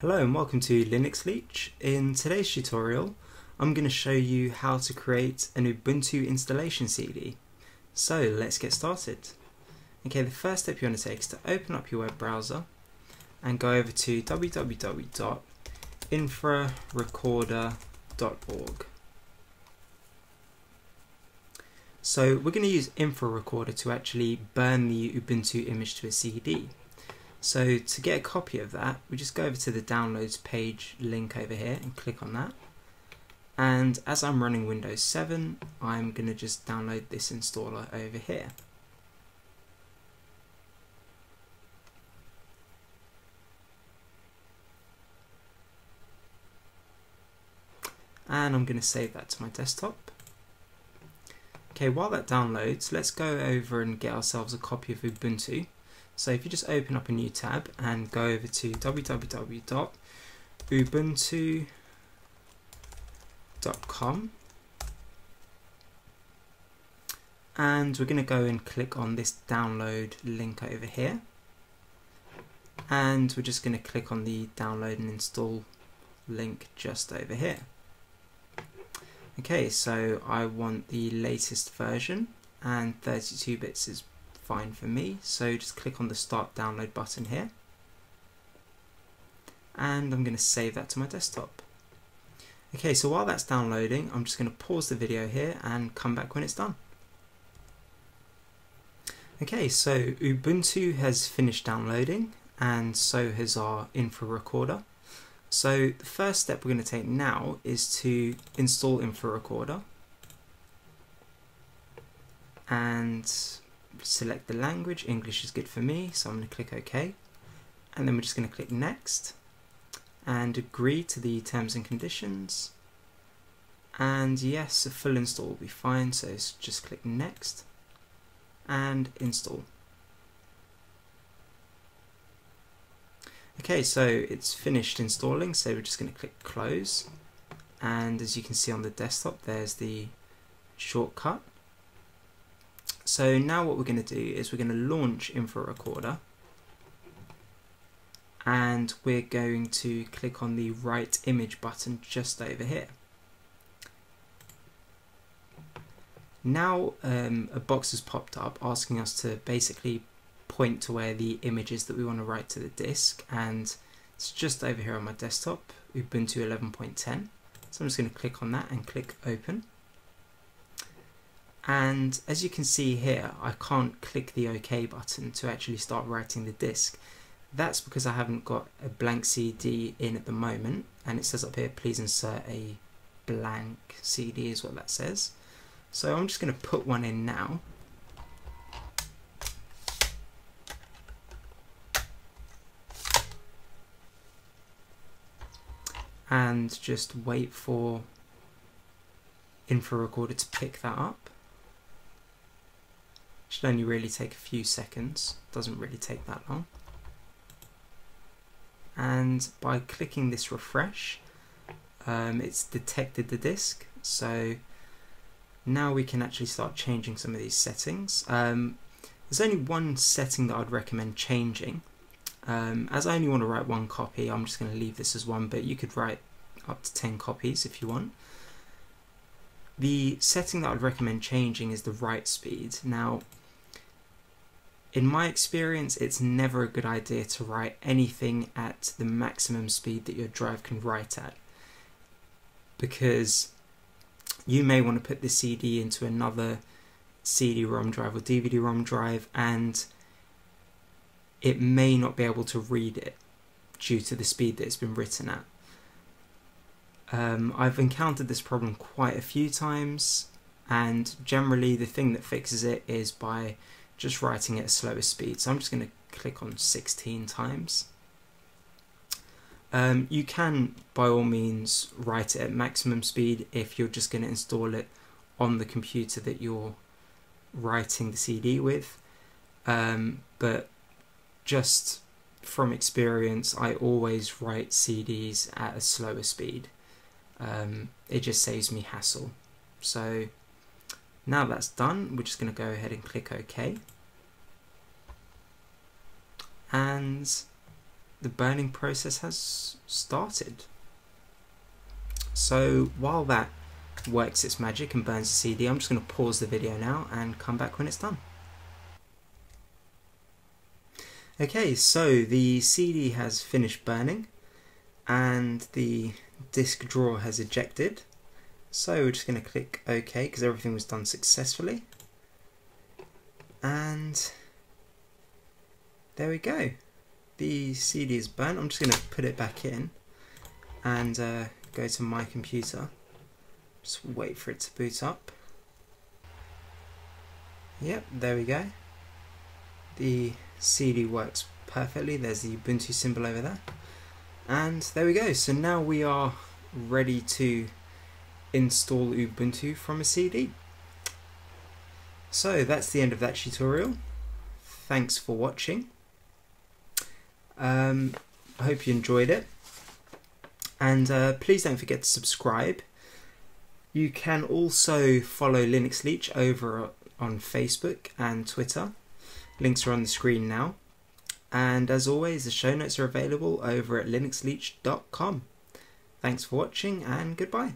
Hello and welcome to Linux Leech. In today's tutorial I'm going to show you how to create an Ubuntu installation CD. So let's get started. Okay, the first step you want to take is to open up your web browser and go over to www.infrarecorder.org. So we're going to use InfraRecorder to actually burn the Ubuntu image to a CD. So to get a copy of that, we just go over to the downloads page link over here and click on that. And as I'm running Windows 7, I'm going to just download this installer over here. And I'm going to save that to my desktop. Okay, while that downloads, let's go over and get ourselves a copy of Ubuntu. So if you just open up a new tab and go over to www.ubuntu.com and we're going to go and click on this download link over here and we're just going to click on the download and install link just over here. Okay, so I want the latest version and 32 bits is fine for me. So just click on the start download button here. And I'm going to save that to my desktop. Okay, so while that's downloading, I'm just going to pause the video here and come back when it's done. Okay, so Ubuntu has finished downloading and so has our infra recorder. So the first step we're going to take now is to install infra recorder. And select the language, English is good for me, so I'm going to click OK. And then we're just going to click Next and agree to the terms and conditions. And yes, a full install will be fine, so just click Next and Install. Okay, so it's finished installing, so we're just going to click Close. And as you can see on the desktop, there's the shortcut so now what we're going to do is we're going to launch Infra Recorder and we're going to click on the write image button just over here. Now um, a box has popped up asking us to basically point to where the image is that we want to write to the disk and it's just over here on my desktop, Ubuntu 11.10. So I'm just going to click on that and click open and as you can see here I can't click the OK button to actually start writing the disk that's because I haven't got a blank CD in at the moment. And it says up here please insert a blank CD is what that says. So I'm just going to put one in now. And just wait for Infra Recorder to pick that up should only really take a few seconds, doesn't really take that long. And by clicking this refresh, um, it's detected the disk. So now we can actually start changing some of these settings. Um, there's only one setting that I'd recommend changing. Um, as I only want to write one copy, I'm just going to leave this as one, but you could write up to 10 copies if you want. The setting that I'd recommend changing is the write speed. Now, in my experience, it's never a good idea to write anything at the maximum speed that your drive can write at because you may want to put the CD into another CD-ROM drive or DVD-ROM drive and it may not be able to read it due to the speed that it's been written at. Um, I've encountered this problem quite a few times and generally the thing that fixes it is by just writing at a slower speed. So I'm just going to click on 16 times. Um, you can, by all means, write it at maximum speed if you're just going to install it on the computer that you're writing the CD with. Um, but just from experience, I always write CDs at a slower speed. Um, it just saves me hassle. So now that's done, we're just going to go ahead and click OK. And the burning process has started. So while that works its magic and burns the CD, I'm just going to pause the video now and come back when it's done. Okay, so the CD has finished burning and the disk drawer has ejected. So we're just going to click OK because everything was done successfully. And there we go. The CD is burnt. I'm just going to put it back in and uh, go to my computer. Just wait for it to boot up. Yep, there we go. The CD works perfectly. There's the Ubuntu symbol over there. And there we go. So now we are ready to install Ubuntu from a CD. So that's the end of that tutorial. Thanks for watching. Um, I hope you enjoyed it. And uh, please don't forget to subscribe. You can also follow Linux Leech over on Facebook and Twitter. Links are on the screen now. And as always, the show notes are available over at linuxleech.com. Thanks for watching and goodbye.